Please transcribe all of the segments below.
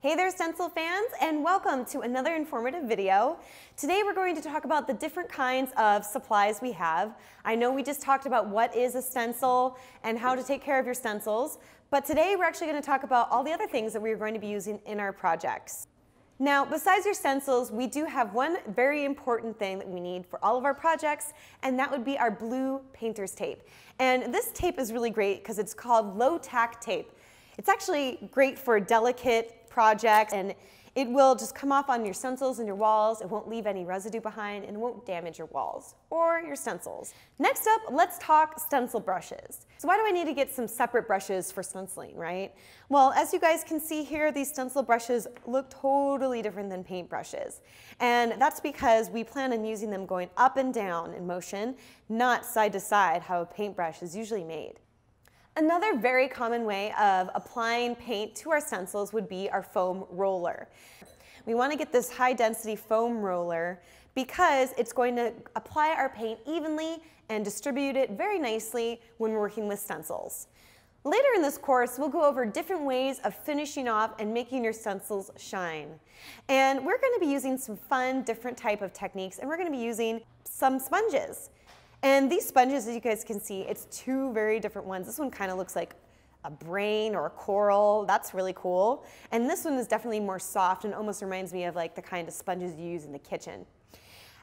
Hey there stencil fans and welcome to another informative video. Today we're going to talk about the different kinds of supplies we have. I know we just talked about what is a stencil and how to take care of your stencils, but today we're actually going to talk about all the other things that we're going to be using in our projects. Now, besides your stencils, we do have one very important thing that we need for all of our projects, and that would be our blue painter's tape. And this tape is really great because it's called low tack tape. It's actually great for delicate project and it will just come off on your stencils and your walls. It won't leave any residue behind and won't damage your walls or your stencils. Next up, let's talk stencil brushes. So why do I need to get some separate brushes for stenciling, right? Well, as you guys can see here, these stencil brushes look totally different than paint brushes. And that's because we plan on using them going up and down in motion, not side to side how a paintbrush is usually made. Another very common way of applying paint to our stencils would be our foam roller. We want to get this high density foam roller because it's going to apply our paint evenly and distribute it very nicely when working with stencils. Later in this course, we'll go over different ways of finishing off and making your stencils shine. And we're going to be using some fun, different type of techniques, and we're going to be using some sponges. And these sponges, as you guys can see, it's two very different ones. This one kind of looks like a brain or a coral. That's really cool. And this one is definitely more soft and almost reminds me of like the kind of sponges you use in the kitchen.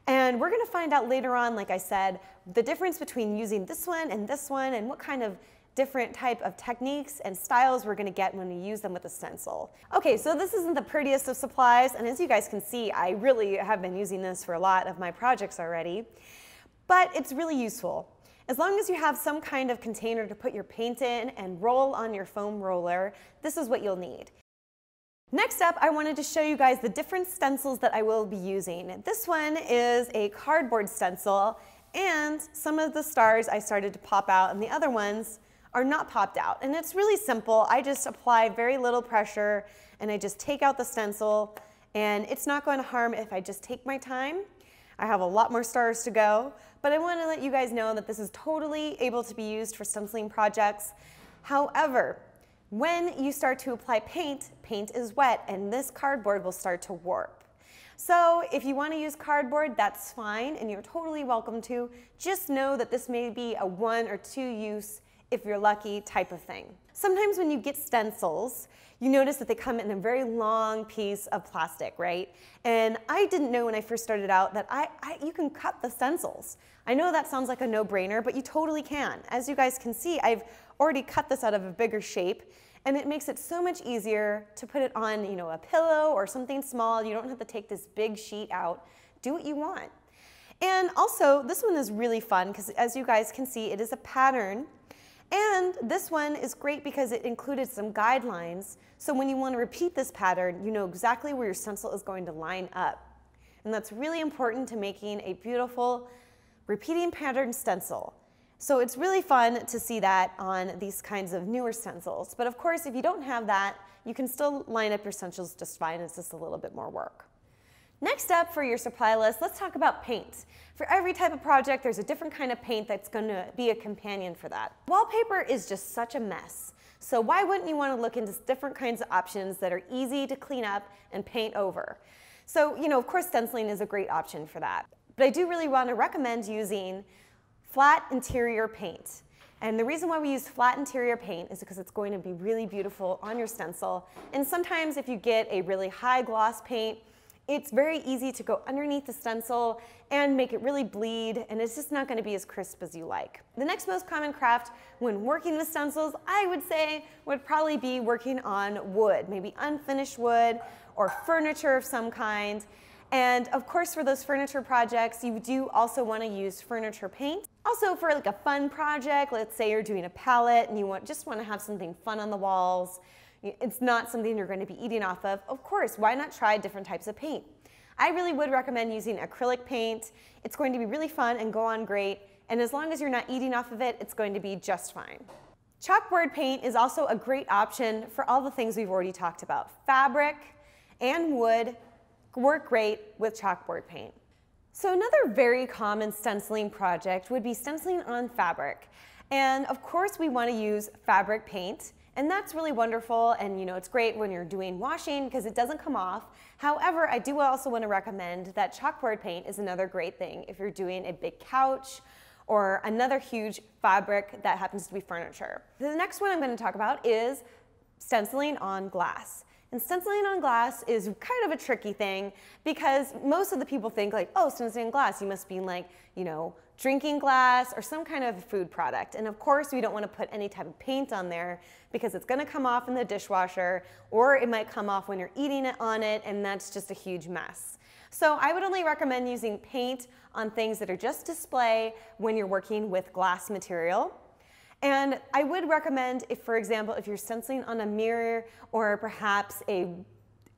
And we're gonna find out later on, like I said, the difference between using this one and this one and what kind of different type of techniques and styles we're gonna get when we use them with a stencil. Okay, so this isn't the prettiest of supplies, and as you guys can see, I really have been using this for a lot of my projects already but it's really useful. As long as you have some kind of container to put your paint in and roll on your foam roller, this is what you'll need. Next up, I wanted to show you guys the different stencils that I will be using. This one is a cardboard stencil, and some of the stars I started to pop out, and the other ones are not popped out. And it's really simple. I just apply very little pressure, and I just take out the stencil, and it's not going to harm if I just take my time I have a lot more stars to go, but I want to let you guys know that this is totally able to be used for stenciling projects. However, when you start to apply paint, paint is wet and this cardboard will start to warp. So if you want to use cardboard, that's fine and you're totally welcome to. Just know that this may be a one or two use if you're lucky type of thing. Sometimes when you get stencils, you notice that they come in a very long piece of plastic, right? And I didn't know when I first started out that I, I you can cut the stencils. I know that sounds like a no-brainer, but you totally can. As you guys can see, I've already cut this out of a bigger shape and it makes it so much easier to put it on you know, a pillow or something small. You don't have to take this big sheet out. Do what you want. And also, this one is really fun because as you guys can see, it is a pattern and this one is great because it included some guidelines. So when you want to repeat this pattern, you know exactly where your stencil is going to line up. And that's really important to making a beautiful repeating pattern stencil. So it's really fun to see that on these kinds of newer stencils. But of course, if you don't have that, you can still line up your stencils just fine. It's just a little bit more work. Next up for your supply list, let's talk about paint. For every type of project, there's a different kind of paint that's going to be a companion for that. Wallpaper is just such a mess. So why wouldn't you want to look into different kinds of options that are easy to clean up and paint over? So, you know, of course, stenciling is a great option for that. But I do really want to recommend using flat interior paint. And the reason why we use flat interior paint is because it's going to be really beautiful on your stencil. And sometimes if you get a really high gloss paint, it's very easy to go underneath the stencil and make it really bleed and it's just not going to be as crisp as you like. The next most common craft when working with stencils, I would say would probably be working on wood, maybe unfinished wood or furniture of some kind. And of course for those furniture projects, you do also want to use furniture paint. Also for like a fun project, let's say you're doing a pallet and you want, just want to have something fun on the walls, it's not something you're going to be eating off of. Of course, why not try different types of paint? I really would recommend using acrylic paint. It's going to be really fun and go on great. And as long as you're not eating off of it, it's going to be just fine. Chalkboard paint is also a great option for all the things we've already talked about. Fabric and wood work great with chalkboard paint. So another very common stenciling project would be stenciling on fabric. And of course we want to use fabric paint And that's really wonderful and you know it's great when you're doing washing because it doesn't come off. However, I do also want to recommend that chalkboard paint is another great thing if you're doing a big couch or another huge fabric that happens to be furniture. The next one I'm going to talk about is stenciling on glass. And stenciling on glass is kind of a tricky thing because most of the people think like, oh, stenciling on glass, you must be like, you know, drinking glass or some kind of food product. And of course, we don't want to put any type of paint on there because it's going to come off in the dishwasher or it might come off when you're eating it on it and that's just a huge mess. So I would only recommend using paint on things that are just display when you're working with glass material. And I would recommend if, for example, if you're stenciling on a mirror or perhaps a,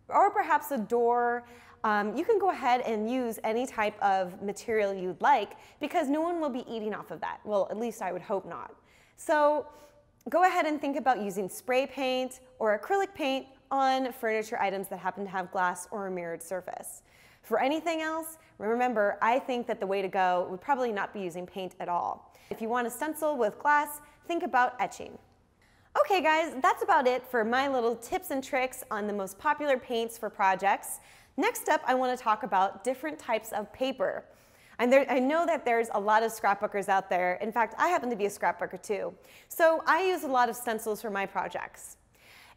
or perhaps a door, um, you can go ahead and use any type of material you'd like because no one will be eating off of that. Well, at least I would hope not. So go ahead and think about using spray paint or acrylic paint on furniture items that happen to have glass or a mirrored surface. For anything else, remember, I think that the way to go would probably not be using paint at all. If you want a stencil with glass, think about etching. Okay guys, that's about it for my little tips and tricks on the most popular paints for projects. Next up, I want to talk about different types of paper. And there, I know that there's a lot of scrapbookers out there. In fact, I happen to be a scrapbooker too. So I use a lot of stencils for my projects.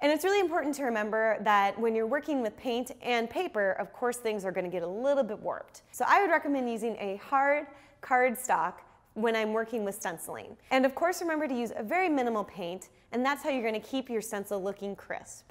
And it's really important to remember that when you're working with paint and paper, of course things are going to get a little bit warped. So I would recommend using a hard cardstock when I'm working with stenciling. And of course remember to use a very minimal paint, and that's how you're going to keep your stencil looking crisp.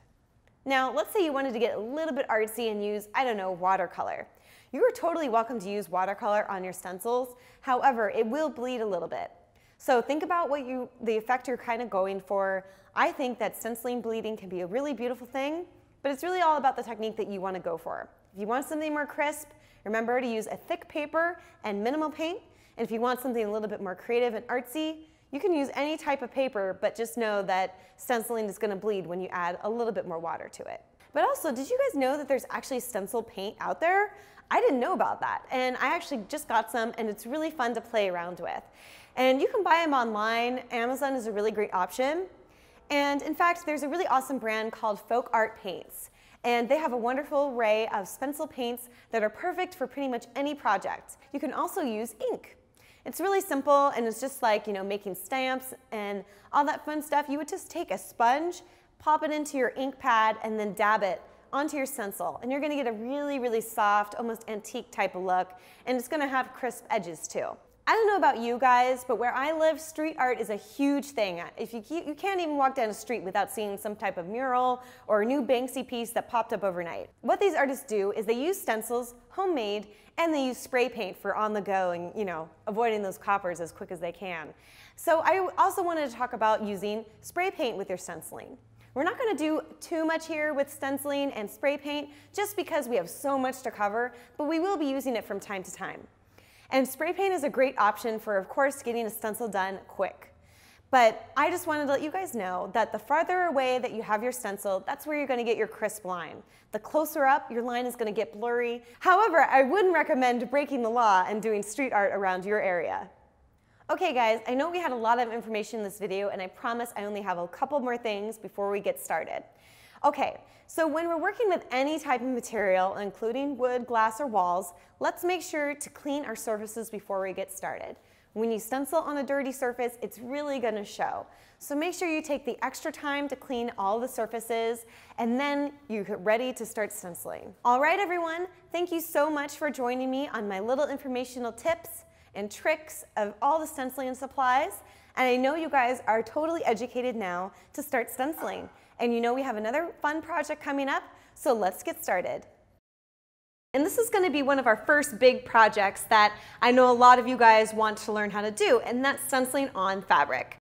Now, let's say you wanted to get a little bit artsy and use, I don't know, watercolor. You are totally welcome to use watercolor on your stencils. However, it will bleed a little bit. So think about what you, the effect you're kind of going for. I think that stenciling bleeding can be a really beautiful thing, but it's really all about the technique that you want to go for. If you want something more crisp, remember to use a thick paper and minimal paint. And if you want something a little bit more creative and artsy, you can use any type of paper, but just know that stenciling is going to bleed when you add a little bit more water to it. But also, did you guys know that there's actually stencil paint out there? I didn't know about that. And I actually just got some and it's really fun to play around with. And you can buy them online. Amazon is a really great option. And in fact, there's a really awesome brand called Folk Art Paints. And they have a wonderful array of stencil paints that are perfect for pretty much any project. You can also use ink. It's really simple and it's just like, you know, making stamps and all that fun stuff. You would just take a sponge, pop it into your ink pad and then dab it onto your stencil. And you're gonna get a really, really soft, almost antique type of look. And it's gonna have crisp edges too. I don't know about you guys, but where I live, street art is a huge thing. If you, you can't even walk down a street without seeing some type of mural or a new Banksy piece that popped up overnight. What these artists do is they use stencils, homemade, and they use spray paint for on the go and, you know, avoiding those coppers as quick as they can. So I also wanted to talk about using spray paint with your stenciling. We're not going to do too much here with stenciling and spray paint just because we have so much to cover, but we will be using it from time to time. And spray paint is a great option for, of course, getting a stencil done quick. But I just wanted to let you guys know that the farther away that you have your stencil, that's where you're gonna get your crisp line. The closer up, your line is gonna get blurry. However, I wouldn't recommend breaking the law and doing street art around your area. Okay guys, I know we had a lot of information in this video and I promise I only have a couple more things before we get started. Okay, so when we're working with any type of material, including wood, glass, or walls, let's make sure to clean our surfaces before we get started. When you stencil on a dirty surface, it's really gonna show. So make sure you take the extra time to clean all the surfaces and then you're ready to start stenciling. All right, everyone, thank you so much for joining me on my little informational tips and tricks of all the stenciling supplies. And I know you guys are totally educated now to start stenciling. And you know we have another fun project coming up, so let's get started. And this is going to be one of our first big projects that I know a lot of you guys want to learn how to do, and that's stenciling on fabric.